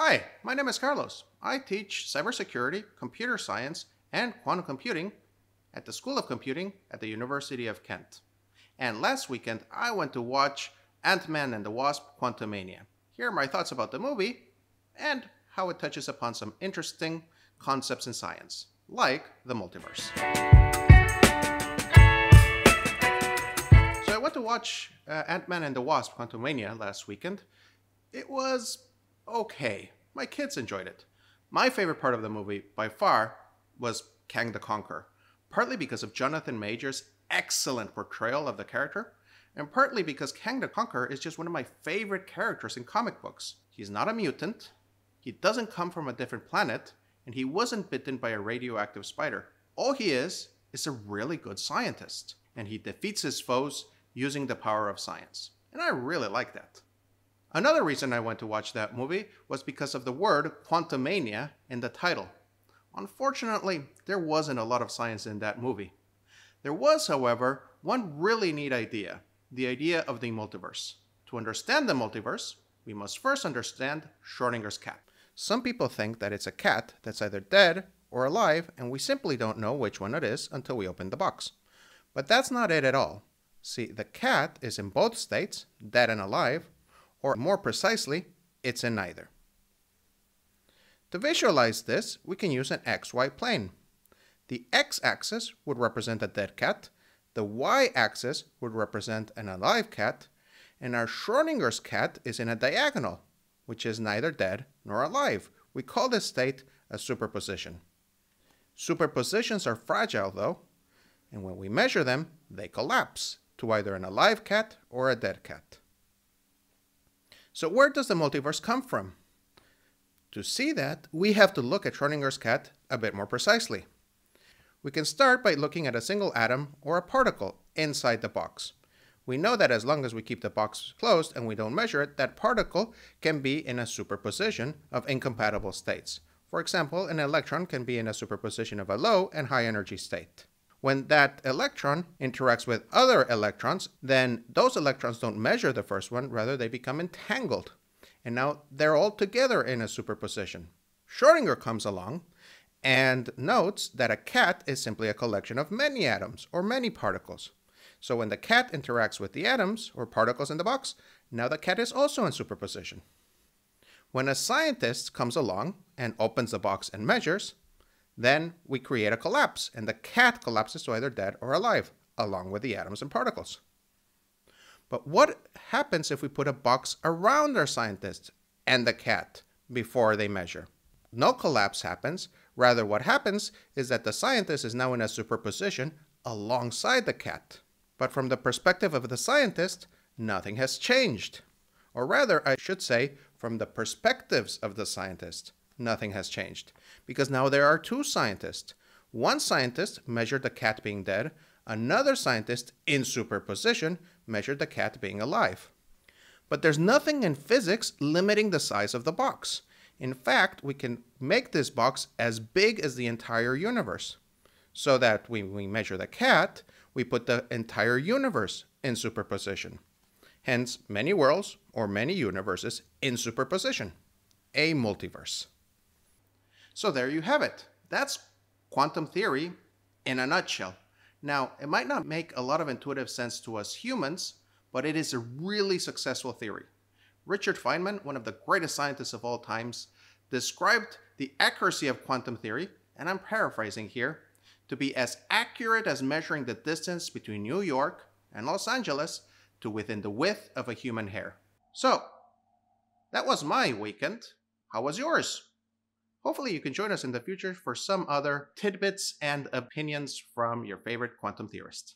Hi, my name is Carlos. I teach cybersecurity, computer science, and quantum computing at the School of Computing at the University of Kent. And last weekend, I went to watch Ant-Man and the Wasp Quantumania. Here are my thoughts about the movie and how it touches upon some interesting concepts in science, like the multiverse. So I went to watch uh, Ant-Man and the Wasp Quantumania last weekend. It was okay. My kids enjoyed it. My favorite part of the movie, by far, was Kang the Conqueror, partly because of Jonathan Majors' excellent portrayal of the character, and partly because Kang the Conqueror is just one of my favorite characters in comic books. He's not a mutant, he doesn't come from a different planet, and he wasn't bitten by a radioactive spider. All he is is a really good scientist, and he defeats his foes using the power of science. And I really like that. Another reason I went to watch that movie was because of the word Quantumania in the title. Unfortunately, there wasn't a lot of science in that movie. There was, however, one really neat idea the idea of the multiverse. To understand the multiverse, we must first understand Schrodinger's cat. Some people think that it's a cat that's either dead or alive, and we simply don't know which one it is until we open the box. But that's not it at all. See, the cat is in both states, dead and alive, or more precisely, it's in neither. To visualize this, we can use an xy plane. The x-axis would represent a dead cat, the y-axis would represent an alive cat, and our Schrodinger's cat is in a diagonal, which is neither dead nor alive. We call this state a superposition. Superpositions are fragile though, and when we measure them, they collapse to either an alive cat or a dead cat. So where does the multiverse come from? To see that, we have to look at Schrodinger's cat a bit more precisely. We can start by looking at a single atom or a particle inside the box. We know that as long as we keep the box closed and we don't measure it, that particle can be in a superposition of incompatible states. For example, an electron can be in a superposition of a low and high energy state. When that electron interacts with other electrons, then those electrons don't measure the first one, rather they become entangled. And now they're all together in a superposition. Schrodinger comes along and notes that a cat is simply a collection of many atoms or many particles. So when the cat interacts with the atoms or particles in the box, now the cat is also in superposition. When a scientist comes along and opens the box and measures, then we create a collapse, and the cat collapses to either dead or alive, along with the atoms and particles. But what happens if we put a box around our scientist and the cat before they measure? No collapse happens. Rather, what happens is that the scientist is now in a superposition alongside the cat. But from the perspective of the scientist, nothing has changed. Or rather, I should say, from the perspectives of the scientist, nothing has changed. Because now there are two scientists. One scientist measured the cat being dead, another scientist, in superposition, measured the cat being alive. But there's nothing in physics limiting the size of the box. In fact, we can make this box as big as the entire universe. So that when we measure the cat, we put the entire universe in superposition. Hence, many worlds or many universes in superposition. A multiverse. So there you have it. That's quantum theory in a nutshell. Now, it might not make a lot of intuitive sense to us humans, but it is a really successful theory. Richard Feynman, one of the greatest scientists of all times, described the accuracy of quantum theory, and I'm paraphrasing here, to be as accurate as measuring the distance between New York and Los Angeles to within the width of a human hair. So, that was my weekend. How was yours? Hopefully you can join us in the future for some other tidbits and opinions from your favorite quantum theorist.